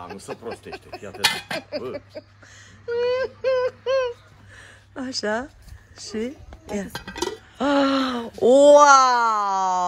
A, nu se prostește, fii atent. Bă, Așa. Și... Ia. Ah, wow!